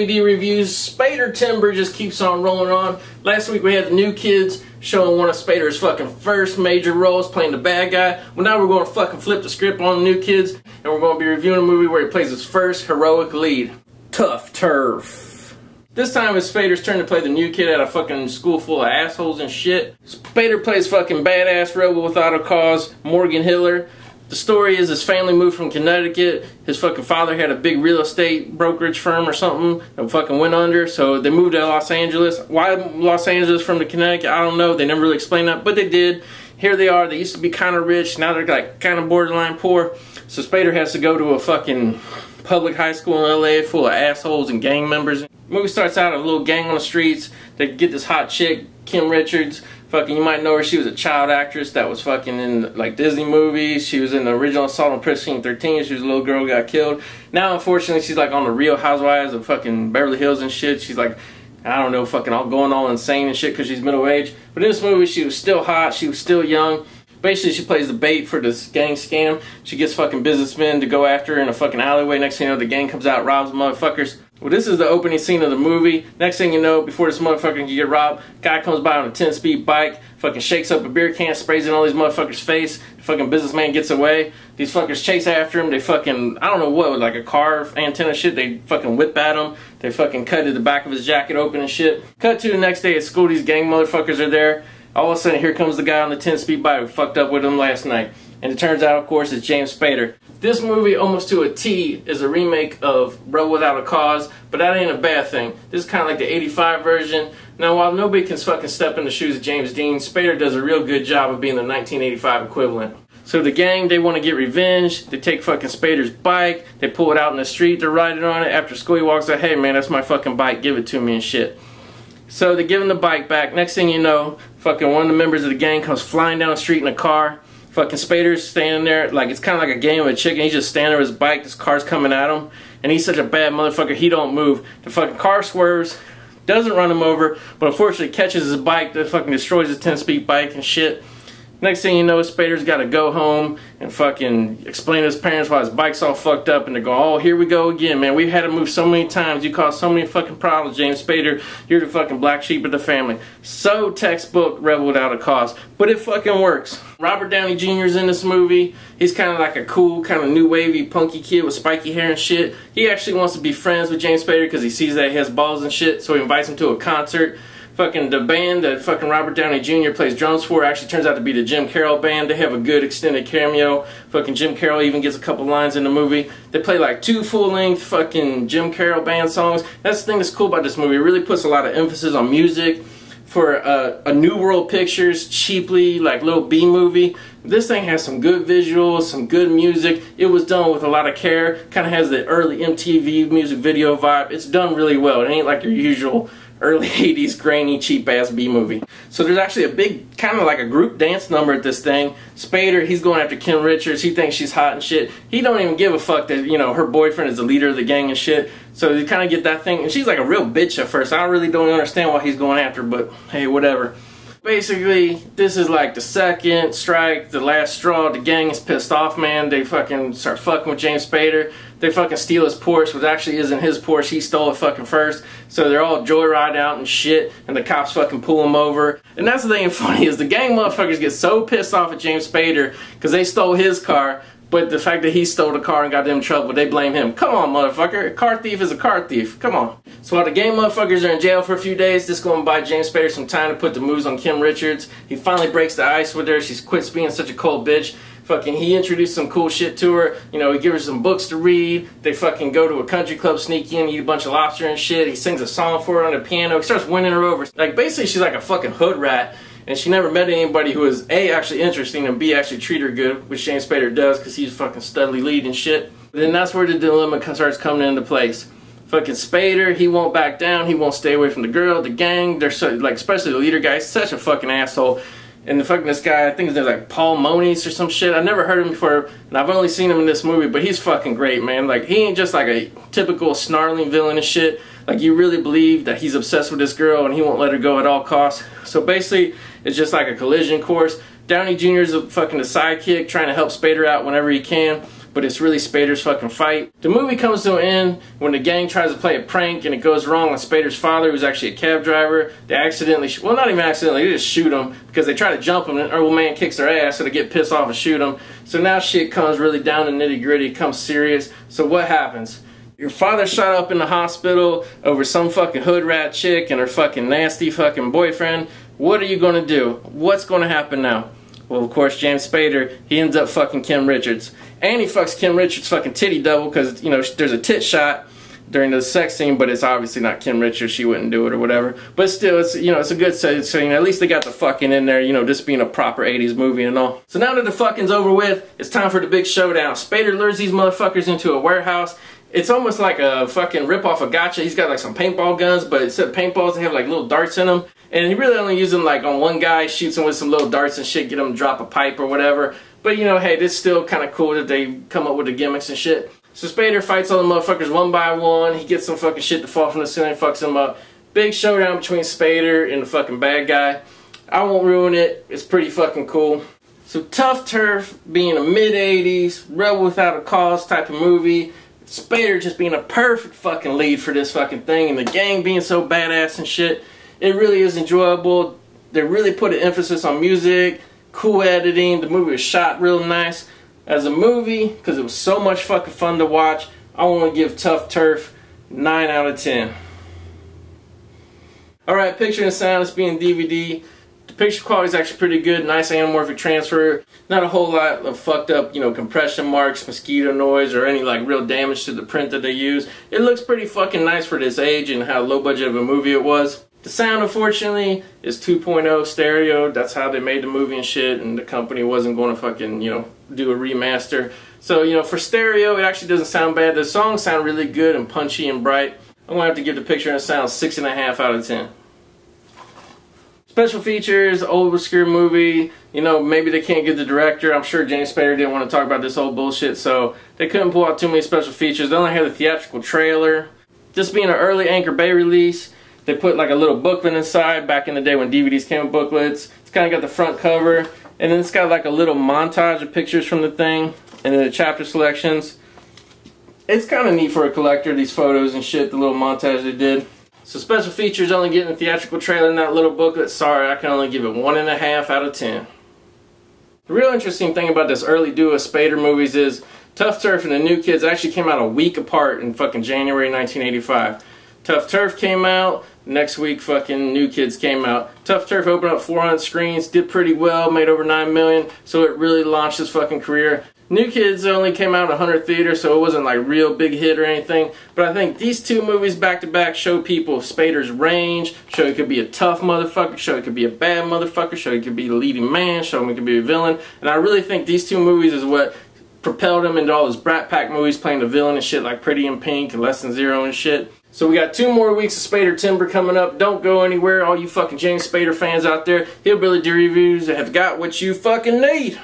DVD reviews. Spadertember just keeps on rolling on. Last week we had the new kids showing one of Spader's fucking first major roles playing the bad guy. Well, now we're going to fucking flip the script on the new kids and we're going to be reviewing a movie where he plays his first heroic lead. Tuff Turf. This time it's Spader's turn to play the new kid at a fucking school full of assholes and shit. Spader plays fucking badass rebel without a cause, Morgan Hiller. The story is his family moved from Connecticut. His fucking father had a big real estate brokerage firm or something that fucking went under. So they moved to Los Angeles. Why Los Angeles from the Connecticut? I don't know. They never really explained that, but they did. Here they are. They used to be kind of rich. Now they're like kind of borderline poor. So Spader has to go to a fucking public high school in LA full of assholes and gang members. The movie starts out a little gang on the streets. They get this hot chick, Kim Richards fucking you might know her. She was a child actress that was fucking in like disney movies. She was in the original assault on precinct 13 she was a little girl got killed. Now unfortunately she's like on the real housewives of fucking beverly hills and shit. She's like i don't know fucking all going all insane and shit because she's middle aged. But in this movie she was still hot. She was still young. Basically she plays the bait for this gang scam. She gets fucking businessmen to go after her in a fucking alleyway. Next thing you know the gang comes out robs motherfuckers well, this is the opening scene of the movie. Next thing you know, before this motherfucker can get robbed, guy comes by on a 10-speed bike, fucking shakes up a beer can, sprays it on all these motherfuckers' face. The fucking businessman gets away. These fuckers chase after him. They fucking, I don't know what, like a car antenna shit. They fucking whip at him. They fucking cut the back of his jacket open and shit. Cut to the next day at school. These gang motherfuckers are there. All of a sudden, here comes the guy on the 10-speed bike who fucked up with him last night. And it turns out, of course, it's James Spader. This movie, almost to a T, is a remake of Rebel Without a Cause, but that ain't a bad thing. This is kind of like the 85 version. Now, while nobody can fucking step in the shoes of James Dean, Spader does a real good job of being the 1985 equivalent. So the gang, they want to get revenge. They take fucking Spader's bike. They pull it out in the street. They're riding on it. After school, he walks out, hey man, that's my fucking bike. Give it to me and shit. So they give him the bike back. Next thing you know, fucking one of the members of the gang comes flying down the street in a car. Fucking Spader's standing there, like it's kind of like a game of a chicken. He's just standing with his bike. This car's coming at him, and he's such a bad motherfucker. He don't move. The fucking car swerves, doesn't run him over, but unfortunately catches his bike. That fucking destroys his 10-speed bike and shit. Next thing you know, Spader's got to go home and fucking explain to his parents why his bike's all fucked up, and they're going, "Oh, here we go again, man. We've had to move so many times. You caused so many fucking problems, James Spader. You're the fucking black sheep of the family." So textbook Rebel Without a Cause, but it fucking works. Robert Downey Jr. is in this movie. He's kind of like a cool, kind of new wavy, punky kid with spiky hair and shit. He actually wants to be friends with James Spader because he sees that he has balls and shit, so he invites him to a concert fucking the band that fucking Robert Downey Jr. plays drums for actually turns out to be the Jim Carroll band. They have a good extended cameo. Fucking Jim Carroll even gets a couple lines in the movie. They play like two full-length fucking Jim Carroll band songs. That's the thing that's cool about this movie. It really puts a lot of emphasis on music for uh, a New World Pictures cheaply like little B movie. This thing has some good visuals, some good music. It was done with a lot of care. Kind of has the early MTV music video vibe. It's done really well. It ain't like your usual early 80s grainy cheap ass B movie. So there's actually a big kind of like a group dance number at this thing. Spader, he's going after Kim Richards. He thinks she's hot and shit. He don't even give a fuck that, you know, her boyfriend is the leader of the gang and shit. So you kind of get that thing. And she's like a real bitch at first. I really don't understand why he's going after, but hey, whatever. Basically, this is like the second strike, the last straw. The gang is pissed off, man. They fucking start fucking with James Spader. They fucking steal his Porsche, which actually isn't his Porsche. He stole it fucking first. So they're all joyride out and shit, and the cops fucking pull him over. And that's the thing funny is the gang motherfuckers get so pissed off at James Spader because they stole his car but the fact that he stole the car and got them in trouble, they blame him. Come on, motherfucker. A car thief is a car thief. Come on. So while the game motherfuckers are in jail for a few days, this going to buy James Spader some time to put the moves on Kim Richards. He finally breaks the ice with her. She quits being such a cold bitch. Fucking, he introduced some cool shit to her. You know, he gives her some books to read. They fucking go to a country club, sneak in, eat a bunch of lobster and shit. He sings a song for her on the piano. He starts winning her over. Like, basically, she's like a fucking hood rat and she never met anybody who was A, actually interesting, and B, actually treat her good, which James Spader does because he's fucking studly lead and shit. Then that's where the dilemma starts coming into place. Fucking Spader, he won't back down, he won't stay away from the girl, the gang, they're so, like, especially the leader guy, such a fucking asshole. And the fucking this guy, I think his name's like Paul Mones or some shit. I've never heard him before, and I've only seen him in this movie, but he's fucking great, man. Like, he ain't just like a typical snarling villain and shit. Like, you really believe that he's obsessed with this girl and he won't let her go at all costs. So basically, it's just like a collision course. Downey Jr. is a fucking a sidekick trying to help Spader out whenever he can. but it's really Spader's fucking fight. The movie comes to an end when the gang tries to play a prank and it goes wrong on Spader's father, who's actually a cab driver. They accidentally, well, not even accidentally, they just shoot him because they try to jump him, and old man kicks their ass, so they get pissed off and shoot him. So now shit comes really down to nitty gritty, comes serious. So what happens? Your father shot up in the hospital over some fucking hood rat chick and her fucking nasty fucking boyfriend. What are you gonna do? What's gonna happen now? Well, of course, James Spader, he ends up fucking Kim Richards. And he fucks Kim Richards fucking titty double because, you know, there's a tit shot during the sex scene, but it's obviously not Kim Richards. She wouldn't do it or whatever. But still, it's you know it's a good scene. At least they got the fucking in there. You know, just being a proper '80s movie and all. So now that the fucking's over with, it's time for the big showdown. Spader lures these motherfuckers into a warehouse. It's almost like a fucking rip off of Gotcha. He's got like some paintball guns, but instead of paintballs, they have like little darts in them. And he really only uses them like on one guy, shoots him with some little darts and shit, get him to drop a pipe or whatever. But you know, hey, it's still kind of cool that they come up with the gimmicks and shit. So Spader fights all the motherfuckers one by one. He gets some fucking shit to fall from the ceiling, fucks them up. Big showdown between Spader and the fucking bad guy. I won't ruin it. It's pretty fucking cool. So Tuff Turf being a mid 80s, Rebel Without a Cause type of movie. Spader just being a perfect fucking lead for this fucking thing and the gang being so badass and shit. It really is enjoyable. They really put an emphasis on music, cool editing. The movie was shot real nice. As a movie, because it was so much fucking fun to watch, I want to give Tuff Turf 9 out of 10. Alright, picture and sound is being DVD. The picture quality is actually pretty good, nice anamorphic transfer. Not a whole lot of fucked up, you know, compression marks, mosquito noise, or any like real damage to the print that they use. It looks pretty fucking nice for this age and how low budget of a movie it was. The sound, unfortunately, is 2.0 stereo. That's how they made the movie and shit, and the company wasn't going to fucking, you know, do a remaster. So, you know, for stereo, it actually doesn't sound bad. The songs sound really good and punchy and bright. I'm going to have to give the picture and sound 6.5 out of 10. Special features, old obscure movie. You know, maybe they can't get the director. I'm sure James Spader didn't want to talk about this old bullshit, so they couldn't pull out too many special features. They only had the theatrical trailer. Just being an early Anchor Bay release, they put like a little booklet inside back in the day when DVDs came with booklets. It's kind of got the front cover, and then it's got like a little montage of pictures from the thing, and then the chapter selections. It's kind of neat for a collector, these photos and shit, the little montage they did. So special features only getting the theatrical trailer in that little booklet. Sorry, I can only give it one and a half out of ten. The real interesting thing about this early duo Spader movies is Tuff Turf and the New Kids actually came out a week apart in fucking January 1985. Tuff Turf came out, next week fucking New Kids came out. Tuff Turf opened up 400 screens, did pretty well, made over 9 million, so it really launched his fucking career. New Kids only came out at 100 theaters, so it wasn't like real big hit or anything. But I think these two movies back to back show people Spader's range, show he could be a tough motherfucker, show he could be a bad motherfucker, show he could be the leading man, show him he could be a villain. And I really think these two movies is what propelled him into all his Brat Pack movies, playing the villain and shit like Pretty in Pink and Less Than Zero and shit. So we got two more weeks of Spadertember coming up. Don't go anywhere, all you fucking James Spader fans out there. Hillbilly D reviews have got what you fucking need.